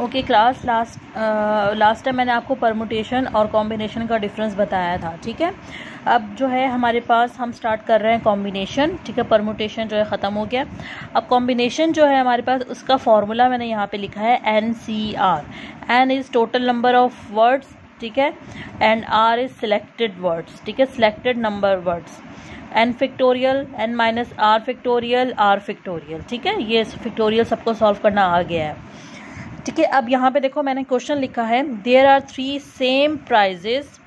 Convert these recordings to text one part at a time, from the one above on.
Okay class last last time मैंने आपको permutation और कॉम्बिनेशन का डिफरेंस बताया था, ठीक है? अब जो है, हमारे पास हम स्टार्ट कर रहे हैं कॉम्बिनेशन ठीक है? परमोटेशन जो है ख़त्म हो गया। अब कॉम्बिनेशन जो है हमारे पास, उसका फॉर्मूला मैंने यहाँ पे लिखा है N C R N is total number of words ठीक है? And R is selected words ठीक है? Selected number words N factorial N minus R factorial R factorial ठीक है? ये फिक्टोरियल सबको सॉल्व करना आ गया है। ठीक है, अब यहाँ पे देखो मैंने क्वेश्चन लिखा है। There are three same prizes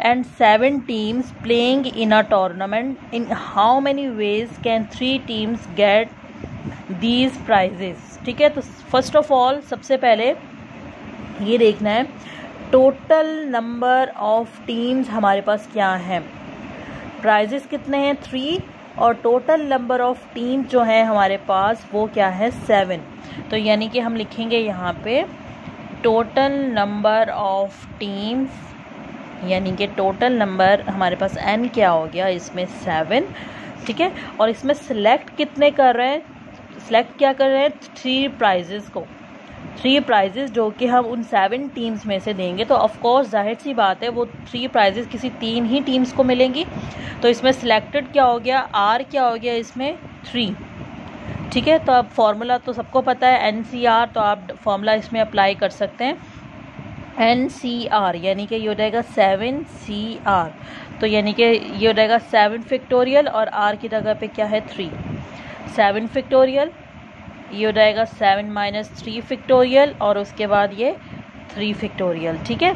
and seven teams playing in a tournament in how many ways can three teams get these prizes ठीक है तो फ़र्स्ट ऑफ़ ऑल सबसे पहले ये देखना है। टोटल नंबर ऑफ़ टीम्स हमारे पास क्या हैं? प्राइजेस कितने हैं? थ्री और टोटल नंबर ऑफ़ टीम जो है हमारे पास, वो क्या है? सेवन तो यानी कि हम लिखेंगे यहाँ पे टोटल नंबर ऑफ़ टीम्स यानी कि टोटल नंबर हमारे पास एन क्या हो गया? इसमें सेवन ठीक है? और इसमें सेलेक्ट कितने कर रहे हैं? सिलेक्ट क्या कर रहे हैं? थ्री प्राइजेस को. थ्री प्राइजेस जो कि हम उन सेवन टीम्स में से देंगे। तो ऑफ़ कोर्स ज़ाहिर सी बात है, वो थ्री प्राइजेस किसी तीन ही टीम्स को मिलेंगी। तो इसमें सिलेक्टेड क्या हो गया? आर क्या हो गया इसमें? थ्री ठीक है? तो अब फॉर्मूला तो सबको पता है एन सी आर तो आप फार्मूला इसमें अप्लाई कर सकते हैं। एन सी आर यानी कि ये हो जाएगा सेवन सी आर तो यानी कि ये हो जाएगा सेवन फिक्टोरियल और आर की जगह पे क्या है? थ्री सेवन फिक्टोरियल ये हो जाएगा सेवन माइनस थ्री फिक्टोरियल और उसके बाद ये थ्री फिक्टोरियल, ठीक है?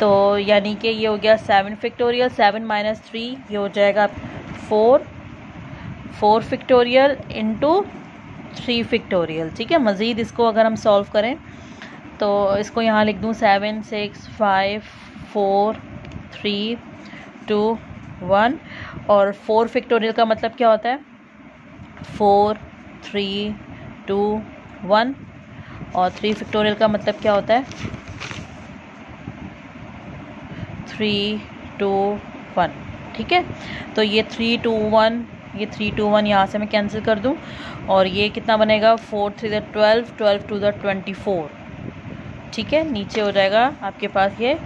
तो यानी कि ये हो गया seven factorial, seven minus three, ये हो जाएगा four four factorial into three factorial, ठीक है? मज़ीद इसको अगर हम सॉल्व करें तो इसको यहाँ लिख दूँ, seven, six, five, four, three, two, one, और फोर फिक्टोरियल का मतलब क्या होता है? फोर, थ्री टू वन और थ्री फिक्टोरियल का मतलब क्या होता है? थ्री टू वन, ठीक है? तो ये थ्री टू वन, ये थ्री टू वन यहाँ से मैं कैंसिल कर दूँ और ये कितना बनेगा? Four three the twelve twelve two the twenty four, ठीक है? नीचे हो जाएगा आपके पास ये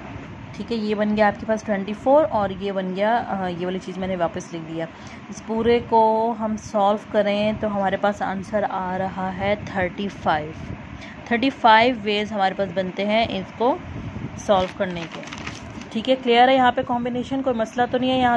ठीक है, ये बन गया आपके पास ट्वेंटी फोर और ये बन गया ये वाली चीज़ मैंने वापस लिख दिया इस पूरे को हम सॉल्व करें तो हमारे पास आंसर आ रहा है thirty five. Thirty five ways हमारे पास बनते हैं इसको सॉल्व करने के। ठीक है, क्लियर है यहाँ पे कॉम्बिनेशन कोई मसला तो नहीं है यहाँ